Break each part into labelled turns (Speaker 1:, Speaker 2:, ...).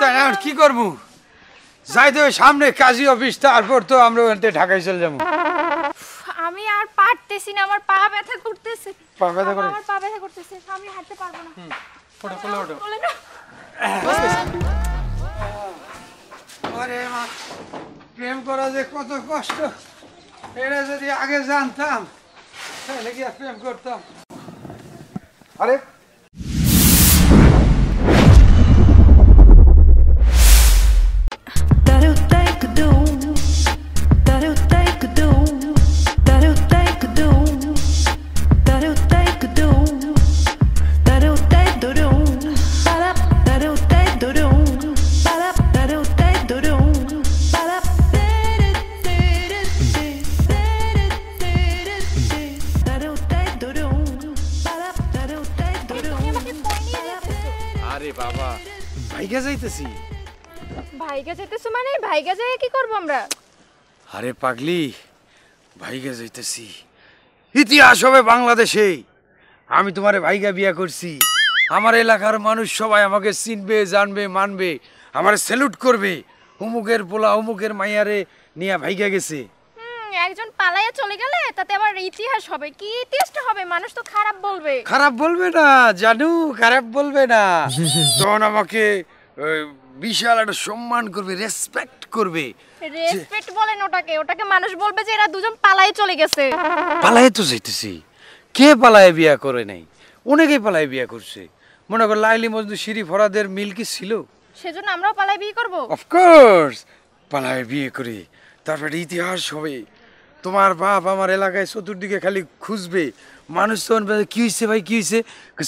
Speaker 1: তাই না কি করব? যাইতে হবে সামনে কাজী অফিস তারপর তো আমরা ওখান থেকে ঢাকায় চলে যাব।
Speaker 2: আমি আর পারতেছি না আমার পা ব্যথা করতেছে।
Speaker 1: পা ব্যথা করে?
Speaker 2: আমার পা ব্যথা করতেছে আমি হাঁটতে পারব না।
Speaker 1: ওটা কোলে ওঠো। আরে মা প্রেম করা যে কত কষ্ট। এটা যদি আগে জানতাম তাহলে কি আর প্রেম করতাম?
Speaker 3: আরে
Speaker 1: আরে বাবা। ভাইকে যাইতেছি।
Speaker 2: ভাইগা যেতেছো মানে? ভাইগা যায় কি করব আমরা?
Speaker 1: আরে পাগলি ভাইকে যাইতেছি। ইতিহাস হবে বাংলাদেশে। আমি তোমারে ভাইগা বিয়া করছি। আমার এলাকার মানুষ সবাই আমাকে চিনবে জানবে মানবে আমার স্যালুট করবে। অমুকের পোলা অমুকের মাইয়ারে নিয়ে ভাইগা গেছে।
Speaker 2: একজন পালাইয়া চলে গেলে তাতে আবার ইতিহাস হবে। কি ইতিহাসটা হবে? মানুষ তো খারাপ বলবে।
Speaker 1: খারাপ বলবে না জানু খারাপ বলবে না। তখন আমাকে বিশাল একটা সম্মান করবে রেসপেক্ট করবে।
Speaker 2: রেসপেক্ট বলেন ওটাকে। ওটাকে মানুষ বলবে যে এরা দুজন পালাই চলে গেছে।
Speaker 1: পালায় তো যাইতেছি। কে পালায় বিয়া করে নাই? অনেকেই পালায় বিয়া করছে। মনে কর লাইলি মজনু শিরি ফরাদের মিল কি ছিল?
Speaker 2: সেজন্য আমরাও পালাই বিয়ে করব।
Speaker 1: অফকোর্স পালায় বিয়ে করে। তারপরে ইতিহাস হবে। তোমার বাপ আমার এলাকায় চতুর্দিকে খালি খুঁজবে। মানুষ তখন কি হয়েছে ভাই কি হয়েছে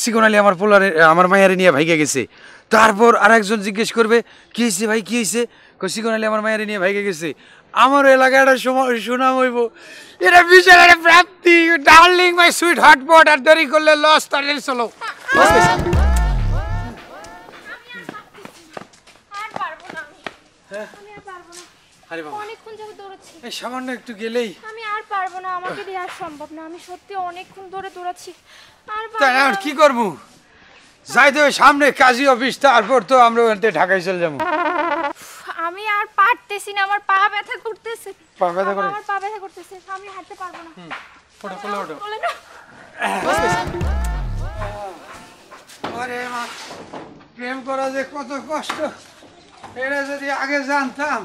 Speaker 1: সিকন আলী আমার পোলারে আমার মায়ারে নিয়ে ভাইগে গেছে। তারপর আরেকজন জিজ্ঞেস করবে কি হয়েছে ভাই কি হয়েছে সিকন আলী আমার মায়ারে নিয়ে ভাইগে গেছে। আমার সময় সুনাম হইব। এটা বিশাল একটা প্রাপ্তি। ডার্লিং মাই সুইট হটপট আর দেরি করলে লস তাহলে চলো।
Speaker 2: আর আমি। আর
Speaker 1: আরে বাবা।
Speaker 2: অনেকক্ষণ যাবত দৌড়াচ্ছি।
Speaker 1: এই সামান্য একটু গেলেই।
Speaker 2: আমি আর পারব না আমাকে দিয়ে আর সম্ভব না। আমি সত্যি অনেকক্ষণ ধরে দৌড়াচ্ছি। আর
Speaker 1: তাই না। কি করব? যাইতে হবে সামনে কাজী অফিস তারপর তো আমরা ওখান ঢাকায় চলে যাব।
Speaker 2: আমি আর পারতেছি না আমার পা ব্যথা করতেছে।
Speaker 1: পা ব্যথা করে?
Speaker 2: আমার পা ব্যথা করতেছে আমি হাঁটতে পারব না।
Speaker 1: ওটা কোলে
Speaker 2: বলে
Speaker 1: আরে মা প্রেম করা যে কত কষ্ট। এটা যদি আগে জানতাম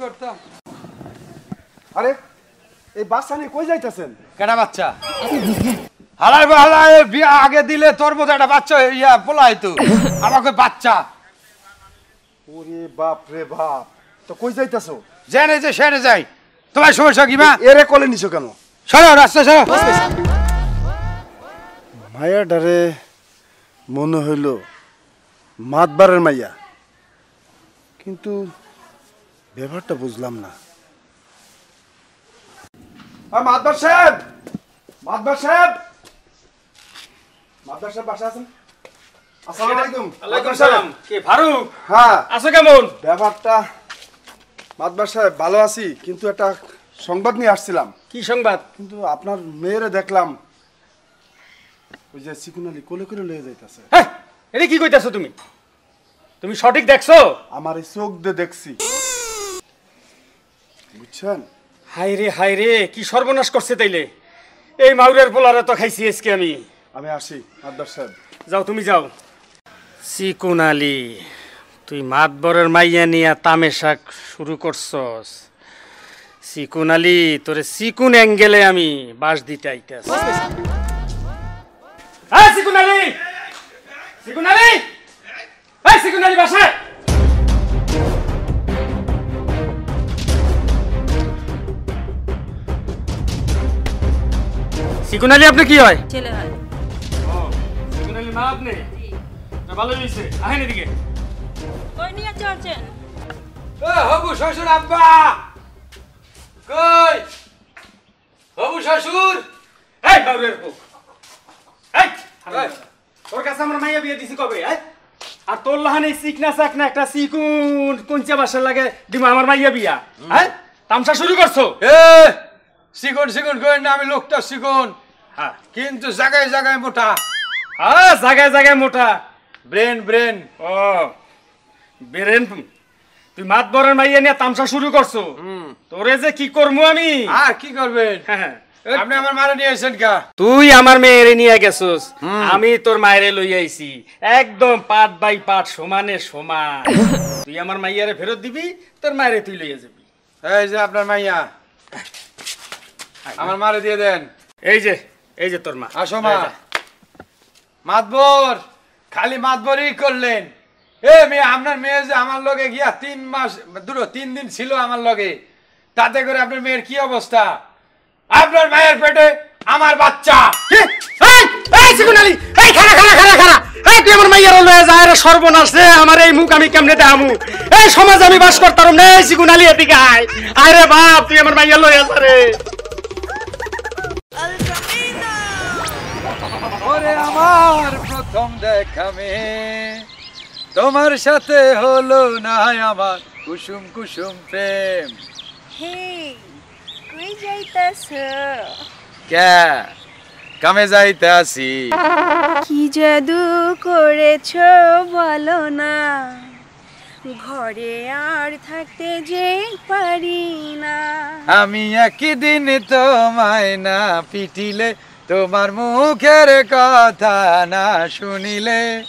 Speaker 1: করতাম।
Speaker 3: আরে এই বাচ্চা নিয়ে কই যাইতেছেন?
Speaker 1: কেটা বাচ্চা? হালাই হালাই বিয়া আগে দিলে তোর মতো একটা বাচ্চা ইয়া হইতো আমাকে বাচ্চা।
Speaker 3: ওরে বাপ রে বাপ। তো কই যাইতেছো?
Speaker 1: জেনে যে সেনে যাই। তোমার সমস্যা কি মা?
Speaker 3: এরে কলে নিছো কেন?
Speaker 1: সরো রাস্তা সরো।
Speaker 3: মায়া ডারে মনে হইল মাতবারের মাইয়া। কিন্তু ব্যাপারটা বুঝলাম না। মাতবার সাহেব! মাতবার সাহেব! মাতবার সাহেব বাসা আছেন? আসসালামু আলাইকুম। মাতবার সাহেব।
Speaker 4: কে ফারুক?
Speaker 3: হ্যাঁ।
Speaker 4: আছো কেমন?
Speaker 3: ব্যাপারটা মাতবার সাহেব ভালো আছি কিন্তু একটা সংবাদ নিয়ে আসছিলাম।
Speaker 4: কি সংবাদ?
Speaker 3: কিন্তু আপনার মেয়েরে দেখলাম ওই যে চিকুন কোলে করে লয়ে যাইতেছে।
Speaker 4: হ্যাঁ এটা কি কইতাছো তুমি? তুমি সঠিক দেখছ?
Speaker 3: আমার এই চোখ দিয়ে দেখছি। বুঝছেন?
Speaker 4: হাই রে হাই রে কি সর্বনাশ করছে তাইলে? এই মাউরের পোলারে তো খাইছি আজকে আমি।
Speaker 3: আমি আসি মাতবার সাহেব।
Speaker 4: যাও তুমি যাও। চিকুন আলী তুই মাতবরের মাইয়া নিয়া তামেশা শুরু করছস। চিকুন আলী তোরে চিকুন অ্যাঙ্গেলে আমি বাস দিতে আইতাস হ্যাঁ চিকুন আলী! চিকুন আলী! চিকুন আলী বাসায়! চিকুন আলী আপনি কি হয়?
Speaker 5: ছেলে হয়।
Speaker 4: চিকুন আলী মা আপনি? তা ভালোই হয়েছে। আহেন এদিকে।
Speaker 5: কই নিয়ে চলছেন?
Speaker 1: এ, হবু শ্বশুর আব্বা! কই? হবু শ্বশুর?
Speaker 4: এই বাবুরের পুক এই তোর কাছে আমার মাইয়া বিয়ে দিছি কবে এই? আর তোর লাহানে চিকনা চাকনা একটা চিকুন কোনচা বাসার লাগে দিমা আমার মাইয়া বিয়া হ্যাঁ তামসা শুরু করছ?
Speaker 1: এ সিকন সিকন করেন না আমি লোকটা সিকন। কিন্তু জায়গায় জায়গায় মোটা।
Speaker 4: হ্যাঁ জায়গায় জায়গায় মোটা।
Speaker 1: Brain brain.
Speaker 4: ও বেরেন তুই মাত বরের মাইয়া নিয়ে তামসা শুরু করছ। তোরে যে কি করব আমি?
Speaker 1: আর কি করবেন?
Speaker 4: হ্যাঁ।
Speaker 1: আপনি আমার মারা নিয়ে এসেছেন কা
Speaker 4: তুই আমার মেয়েরে নিয়ে গেছস। আমি তোর মায়েরে লই আইছি। একদম পাট বাই পাট সমানে সমান। তুই আমার মাইয়ারে ফেরত দিবি তোর মায়েরে তুই লইয়া যাবি।
Speaker 1: এই যে আপনার মাইয়া। আমার মারে দিয়ে দেন।
Speaker 4: এই যে এই যে তোর মা।
Speaker 1: আসো মা। মাতবর খালি মাতবরই করলেন। এ মেয়ে আপনার মেয়ে যে আমার লগে গিয়া তিন মাস দুটো তিন দিন ছিল আমার লগে তাতে করে আপনার মেয়ের কি অবস্থা? আপনার মায়ের পেটে আমার বাচ্চা।
Speaker 4: সর্বনাশ রে, আমার এই মুখ আমি কেমনে দেখামু? এই সমাজ আমি বাস করতাম না, এই সিগুনালি এদিকে আয়। আয় রে বাপ, তুই আমার মাইয়া লইয়া রে।
Speaker 1: ওরে আমার প্রথম দেখা মেয়ে। তোমার সাথে হলো না আমার কুসুম কুসুম প্রেম।
Speaker 6: হে কই যাইতাছ?
Speaker 1: কে কামে যাইতে আসি
Speaker 6: কি জাদু করেছ বলো না। ঘরে আর থাকতে যে পারি না।
Speaker 1: আমি একদিন তোমায় না পিটিলে তোমার মুখের কথা না শুনিলে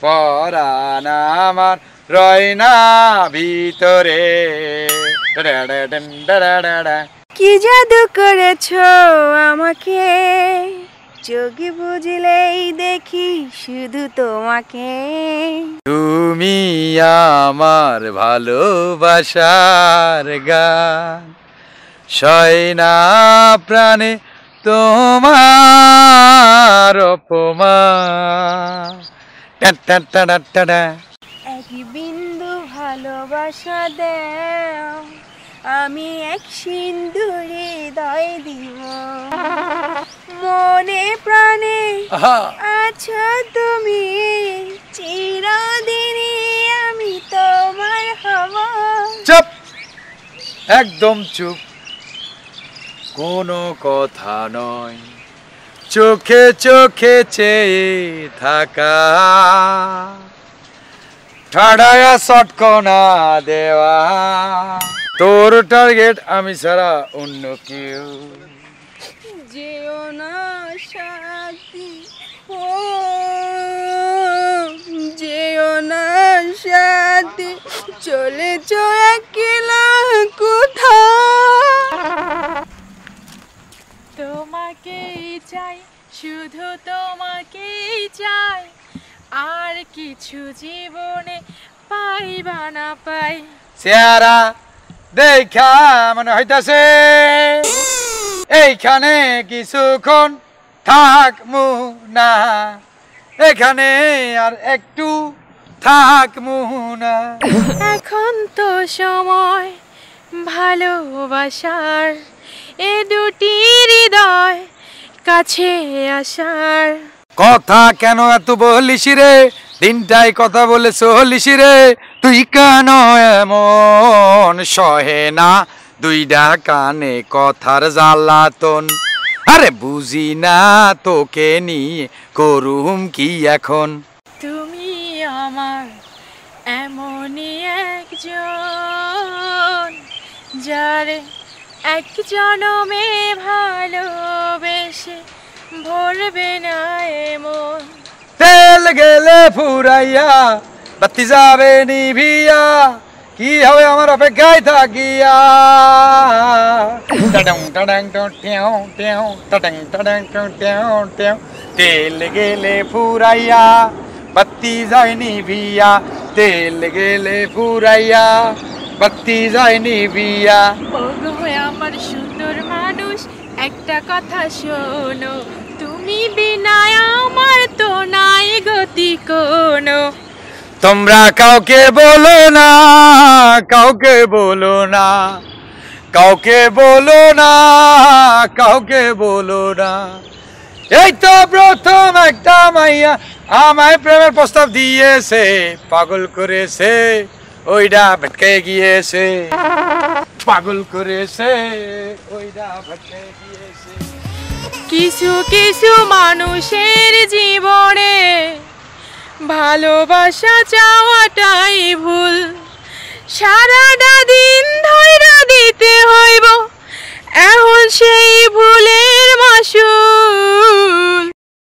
Speaker 1: পরাণ আমার রয় না ভিতরে।
Speaker 6: কি জাদু করেছ আমাকে? চোখ বুঝলেই দেখি শুধু তোমাকে।
Speaker 1: তুমি আমার ভালোবাসার গান। সয়না প্রাণে তোমার।
Speaker 6: এক বিন্দু ভালোবাসা দেও আমি এক সিন্দুরে হৃদয় দিব মনে প্রাণে আছো তুমি চিরদিনই আমি তোমার হব।
Speaker 1: চুপ! একদম চুপ। কোনো কথা নয়। চোখে চোখে চেয়ে থাকা। ঠাড়ায়া সটকনা দেওয়া। তোর টার্গেট আমি ছাড়া অন্য কেউ।
Speaker 6: যেও না সাথী। ও, যেও না চলেছ একলা কোথাও
Speaker 7: তোমাকেই চাই শুধু তোমাকেই চাই। আর কিছু জীবনে পাই বা না পাই।
Speaker 1: চেহারা দেখা মনে হইতাছে। এইখানে কিছুক্ষণ থাক না। এখানে আর একটু থাক না।
Speaker 7: এখন তো সময় ভালোবাসার। এ দুটি হৃদয় কাছে আসার।
Speaker 1: কথা কেন এত বলিস রে? তিনটাই কথা বলে চলিস রে। তুই কেন এমন সহে না? দুইটা কানে কথার জ্বালাতন আরে বুঝি না তোকে নিয়ে করুম কি এখন?
Speaker 7: তুমি আমার এমনই একজন যারে এক জনমে ভালোবেসে ভরবে না এমন
Speaker 1: তেল গেলে ফুরাইয়া বাতি যাবে নিভিয়া কি হবে আমার অপেক্ষায় থাকিয়া টাডাং টাডাং টো টেও টেও টাডাং টাডাং টো টেও টেও তেল গেলে ফুরাইয়া বাতি যায় নিভিয়া তেল গেলে ফুরাইয়া বাতি যায় নিভিয়া
Speaker 7: ওগো আমার সুন্দর মানুষ একটা কথা শোনো। তুমি বিনা আমার তো নাই গতি কোনো।
Speaker 1: তোমরা কাউকে বলো না কাউকে বলো না কাউকে বলো না কাউকে বলো না। এই তো প্রথম একটা মাইয়া আমায় প্রেমের প্রস্তাব দিয়েছে পাগল করেছে। ওইটা ভটকে গিয়েছে। পাগল করেছে ওইটা ভটকে গিয়েছে।
Speaker 7: কিছু কিছু মানুষের জীবনে ভালোবাসা চাওয়াটাই ভুল। সারাটা দিন ধৈরা দিতে হইব, এখন সেই ভুলের মাসুল।